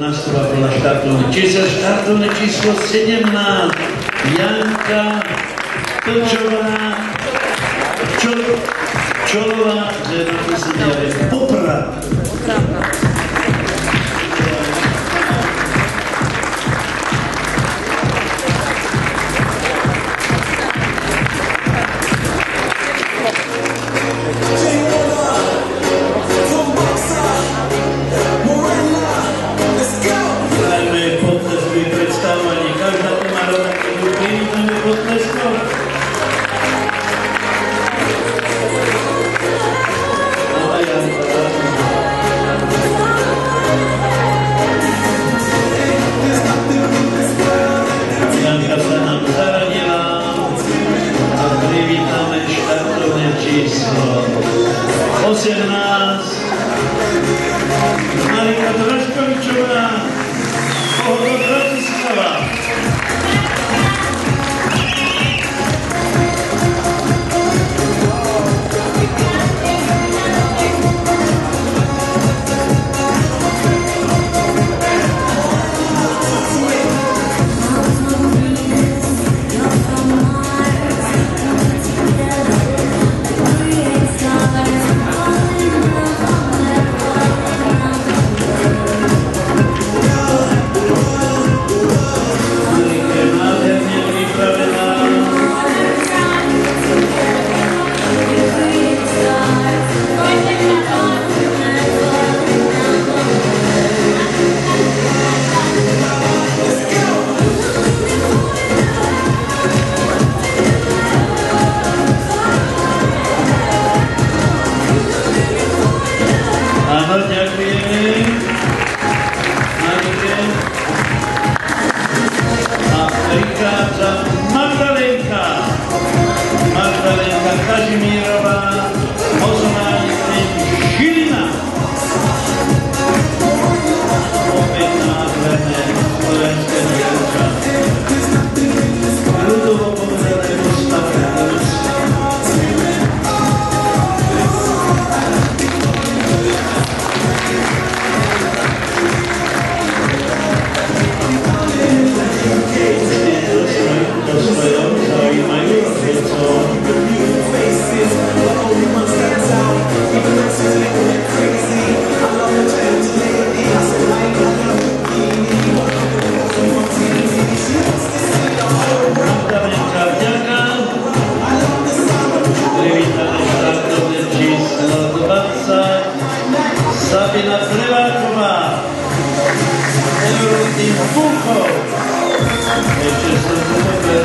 Nástroja byla štartovna číslo, štartovné číslo 17, Janka Plčová. Čolová love.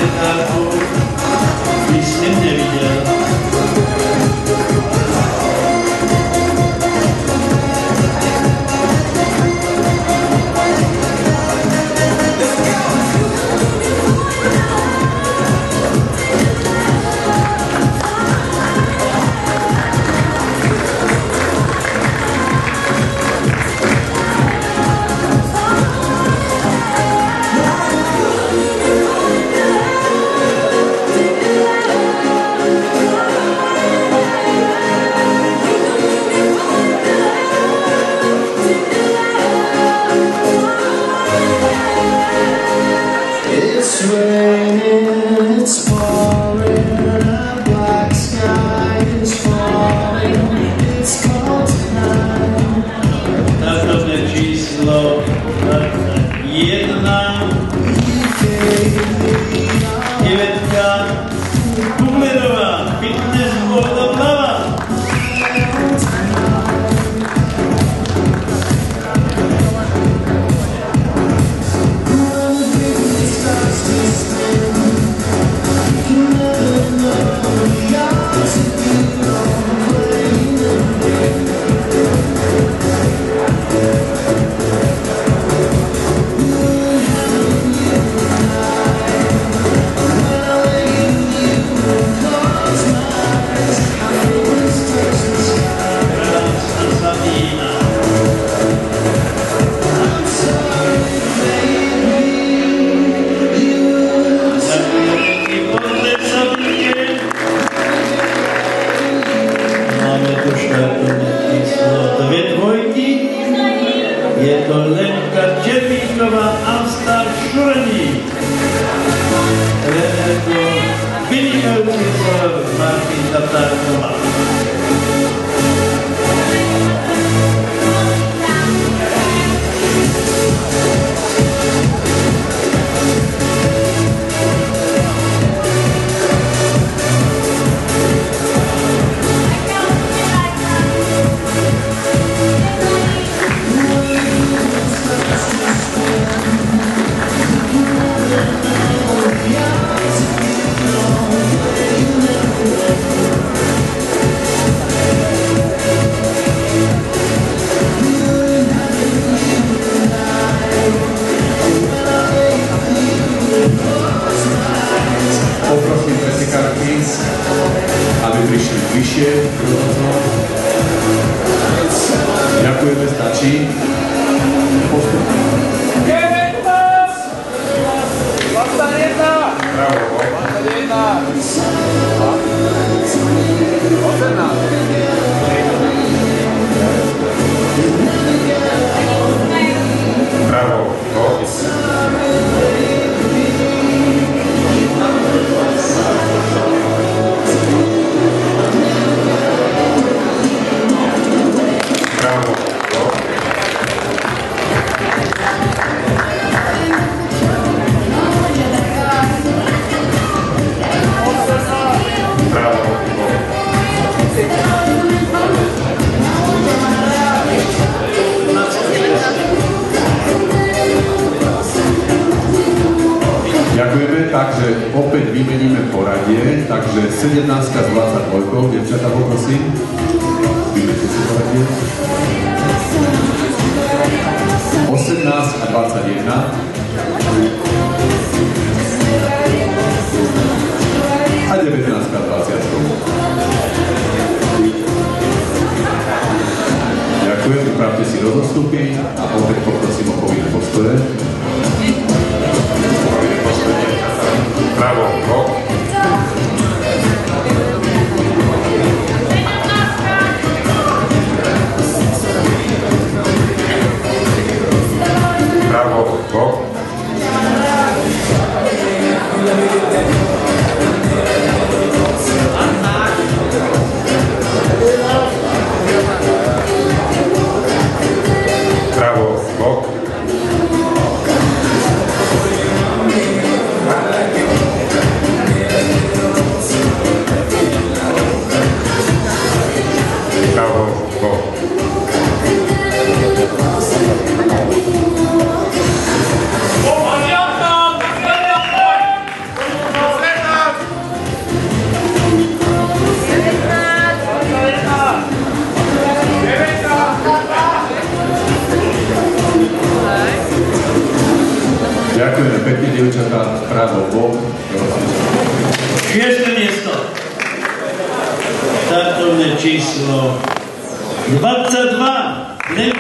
the this.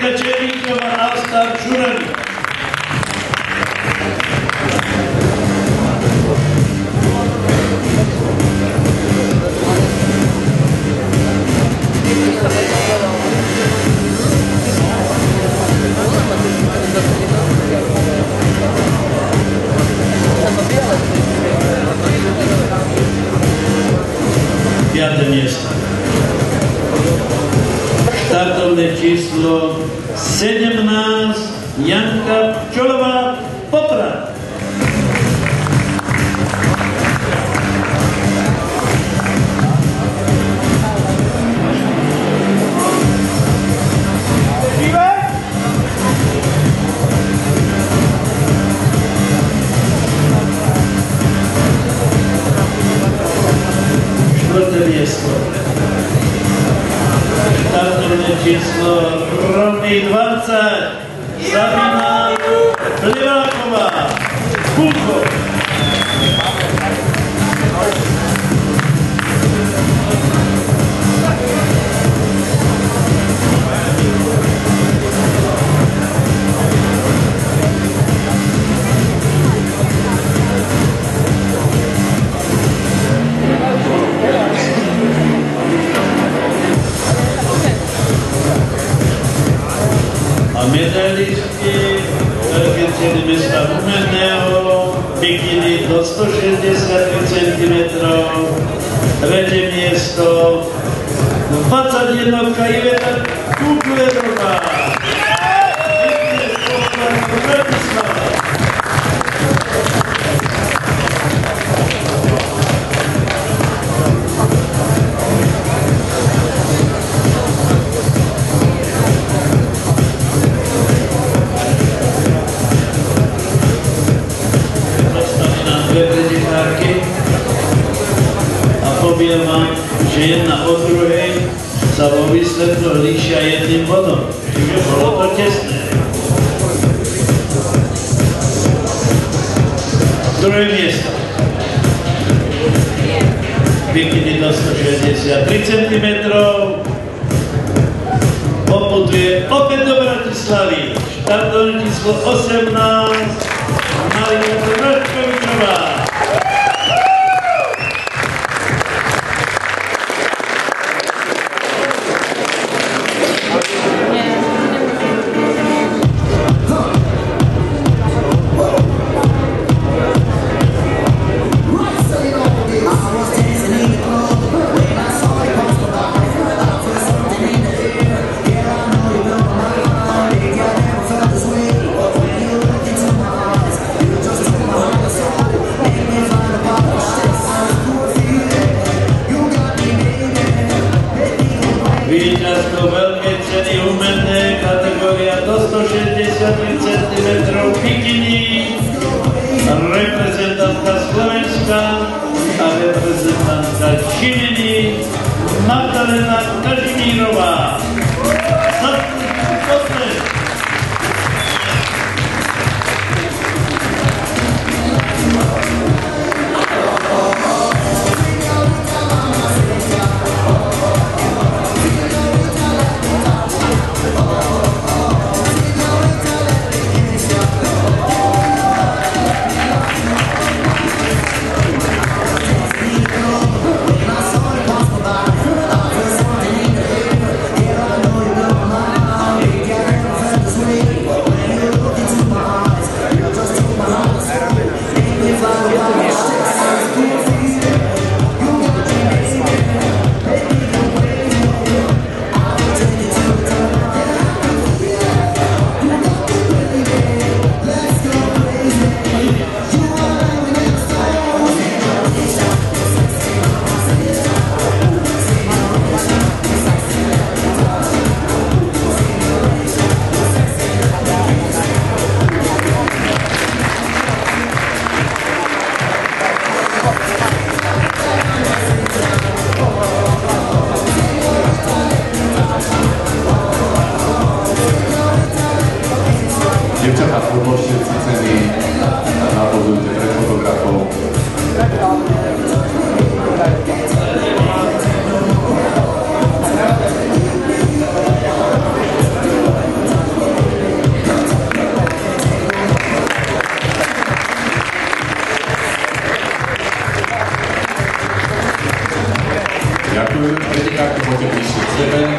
качели, пожалуйста, Шурами. Пятое место. pořadové číslo 17 Janka Čolová Popra. Thank you. startu nacisnął rovný 20. Zabíná Pliváková. Kuko. Thank you. medalistky, Argentiny města Rumeného, bikini do 160 cm, tretí město, 21 Iveta Kuklerová. Pozdravujem miesto. Vykyni Vykydidlo 163 cm. Poputuje opäť do Bratislavy. Štartovní číslo 18. 懐かしき広場 jeden.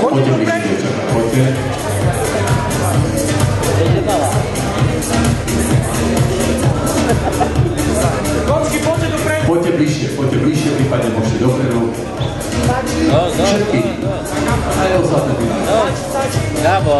Płocie bliżej wieczór. Płocie. Płocie bliżej, płocie bliżej, prípadne možete dopredu. Všetky. Aj ostatné. Bravo.